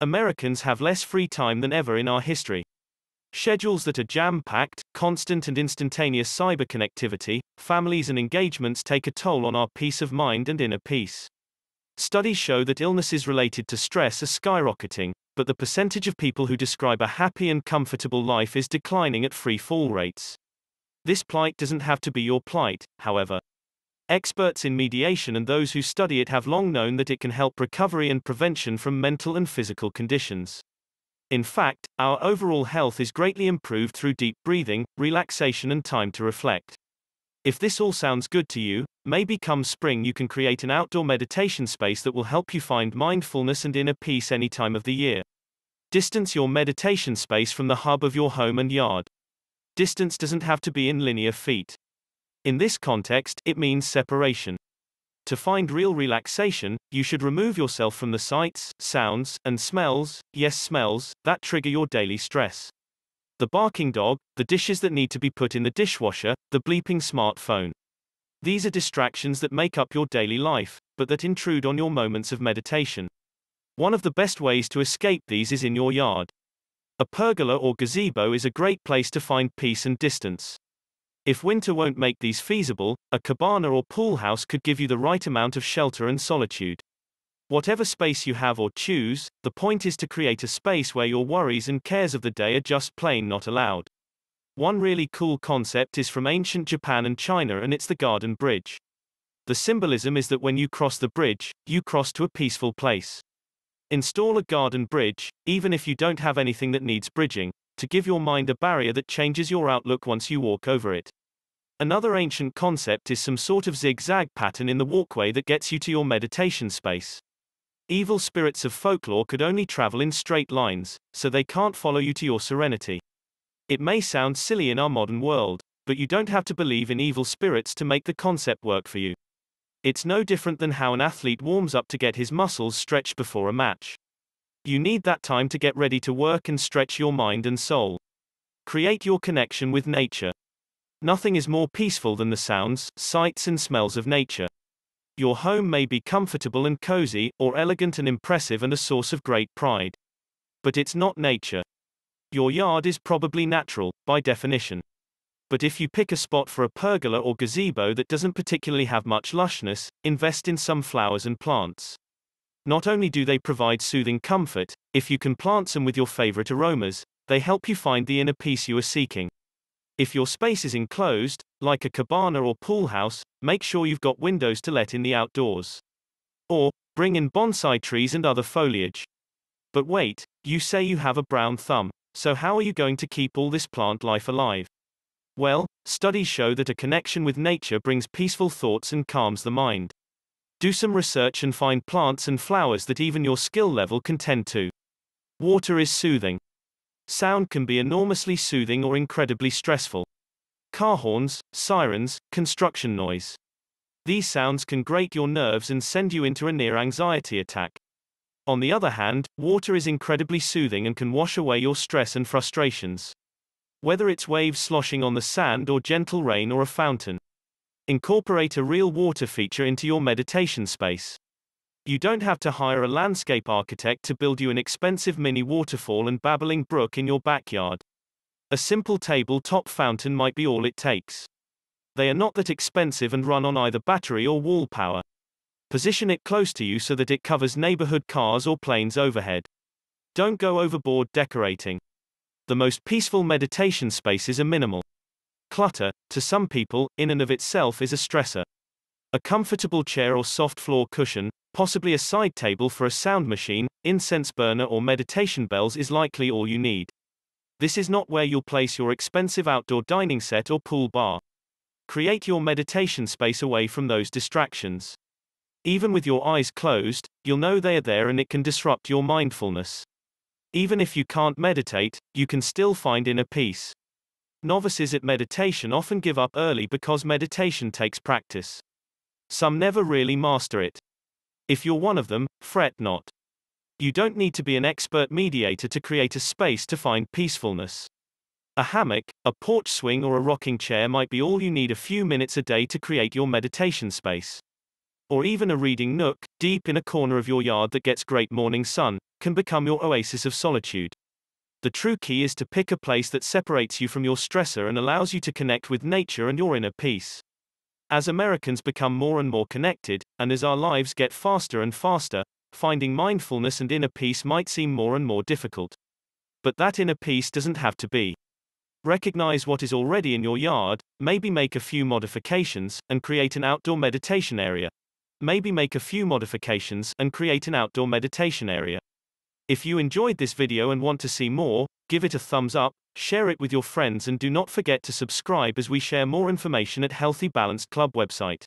Americans have less free time than ever in our history. Schedules that are jam-packed, constant and instantaneous cyber connectivity, families and engagements take a toll on our peace of mind and inner peace. Studies show that illnesses related to stress are skyrocketing, but the percentage of people who describe a happy and comfortable life is declining at free fall rates. This plight doesn't have to be your plight, however. Experts in mediation and those who study it have long known that it can help recovery and prevention from mental and physical conditions. In fact, our overall health is greatly improved through deep breathing, relaxation, and time to reflect. If this all sounds good to you, maybe come spring you can create an outdoor meditation space that will help you find mindfulness and inner peace any time of the year. Distance your meditation space from the hub of your home and yard. Distance doesn't have to be in linear feet. In this context, it means separation. To find real relaxation, you should remove yourself from the sights, sounds, and smells, yes, smells, that trigger your daily stress. The barking dog, the dishes that need to be put in the dishwasher, the bleeping smartphone. These are distractions that make up your daily life, but that intrude on your moments of meditation. One of the best ways to escape these is in your yard. A pergola or gazebo is a great place to find peace and distance. If winter won't make these feasible, a cabana or pool house could give you the right amount of shelter and solitude. Whatever space you have or choose, the point is to create a space where your worries and cares of the day are just plain not allowed. One really cool concept is from ancient Japan and China and it's the garden bridge. The symbolism is that when you cross the bridge, you cross to a peaceful place. Install a garden bridge, even if you don't have anything that needs bridging, to give your mind a barrier that changes your outlook once you walk over it. Another ancient concept is some sort of zigzag pattern in the walkway that gets you to your meditation space. Evil spirits of folklore could only travel in straight lines, so they can't follow you to your serenity. It may sound silly in our modern world, but you don't have to believe in evil spirits to make the concept work for you. It's no different than how an athlete warms up to get his muscles stretched before a match. You need that time to get ready to work and stretch your mind and soul. Create your connection with nature. Nothing is more peaceful than the sounds, sights, and smells of nature. Your home may be comfortable and cozy, or elegant and impressive and a source of great pride. But it's not nature. Your yard is probably natural, by definition. But if you pick a spot for a pergola or gazebo that doesn't particularly have much lushness, invest in some flowers and plants. Not only do they provide soothing comfort, if you can plant some with your favorite aromas, they help you find the inner peace you are seeking. If your space is enclosed, like a cabana or pool house, make sure you've got windows to let in the outdoors. Or, bring in bonsai trees and other foliage. But wait, you say you have a brown thumb, so how are you going to keep all this plant life alive? Well, studies show that a connection with nature brings peaceful thoughts and calms the mind. Do some research and find plants and flowers that even your skill level can tend to. Water is soothing. Sound can be enormously soothing or incredibly stressful. Car horns, sirens, construction noise. These sounds can grate your nerves and send you into a near anxiety attack. On the other hand, water is incredibly soothing and can wash away your stress and frustrations. Whether it's waves sloshing on the sand or gentle rain or a fountain. Incorporate a real water feature into your meditation space. You don't have to hire a landscape architect to build you an expensive mini waterfall and babbling brook in your backyard. A simple tabletop fountain might be all it takes. They are not that expensive and run on either battery or wall power. Position it close to you so that it covers neighborhood cars or planes overhead. Don't go overboard decorating. The most peaceful meditation spaces are minimal. Clutter, to some people, in and of itself is a stressor. A comfortable chair or soft floor cushion, Possibly a side table for a sound machine, incense burner or meditation bells is likely all you need. This is not where you'll place your expensive outdoor dining set or pool bar. Create your meditation space away from those distractions. Even with your eyes closed, you'll know they are there and it can disrupt your mindfulness. Even if you can't meditate, you can still find inner peace. Novices at meditation often give up early because meditation takes practice. Some never really master it. If you're one of them, fret not. You don't need to be an expert mediator to create a space to find peacefulness. A hammock, a porch swing, or a rocking chair might be all you need a few minutes a day to create your meditation space. or even a reading nook, deep in a corner of your yard that gets great morning sun, can become your oasis of solitude. The true key is to pick a place that separates you from your stressor and allows you to connect with nature and your inner peace. As Americans become more and more connected, and as our lives get faster and faster, finding mindfulness and inner peace might seem more and more difficult. But that inner peace doesn't have to be. Recognize what is already in your yard, maybe make a few modifications, and create an outdoor meditation area. Maybe make a few modifications and create an outdoor meditation area. If you enjoyed this video and want to see more, give it a thumbs up, share it with your friends and do not forget to subscribe as we share more information at Healthy Balanced Club website.